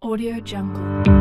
Audio Jungle.